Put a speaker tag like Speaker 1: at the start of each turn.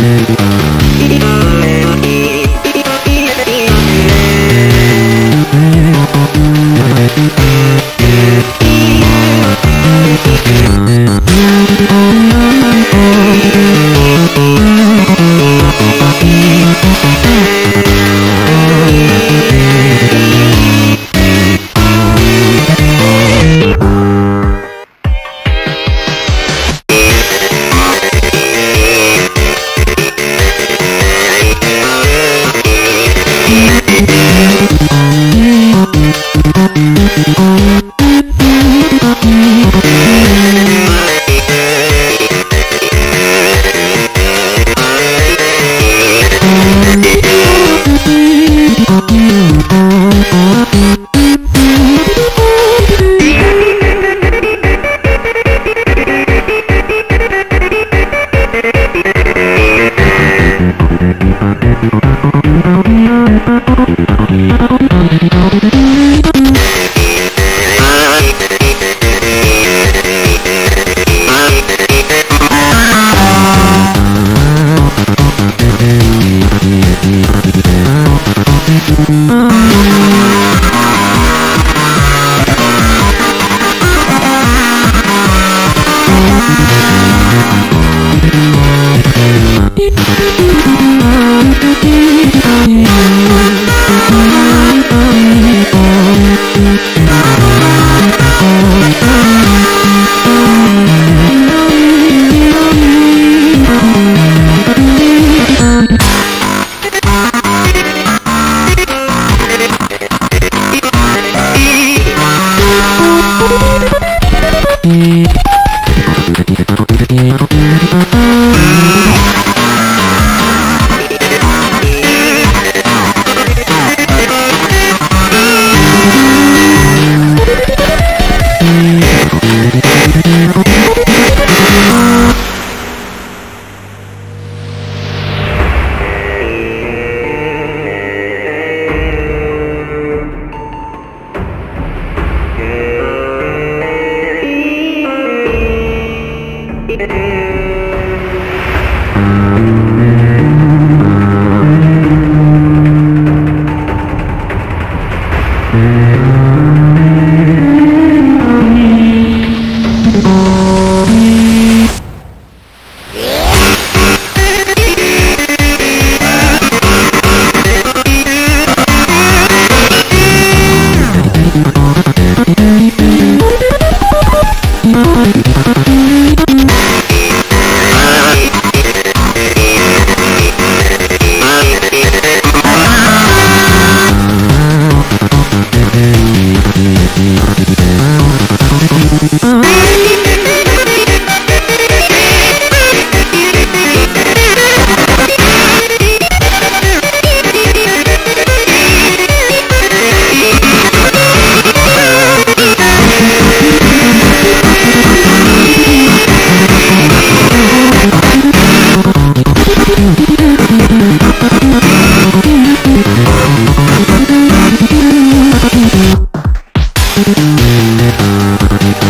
Speaker 1: Maybe. Thank you. Thank you. Thank you.